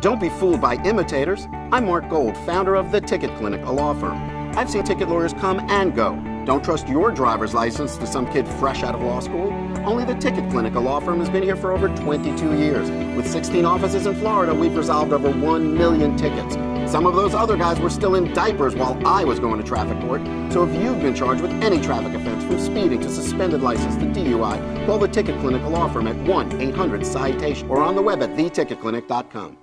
Don't be fooled by imitators. I'm Mark Gold, founder of The Ticket Clinic, a law firm. I've seen ticket lawyers come and go. Don't trust your driver's license to some kid fresh out of law school. Only The Ticket Clinic, a law firm, has been here for over 22 years. With 16 offices in Florida, we've resolved over 1 million tickets. Some of those other guys were still in diapers while I was going to traffic court. So if you've been charged with any traffic offense, from speeding to suspended license to DUI, call the Ticket Clinic a Law Firm at 1 800 Citation or on the web at theticketclinic.com.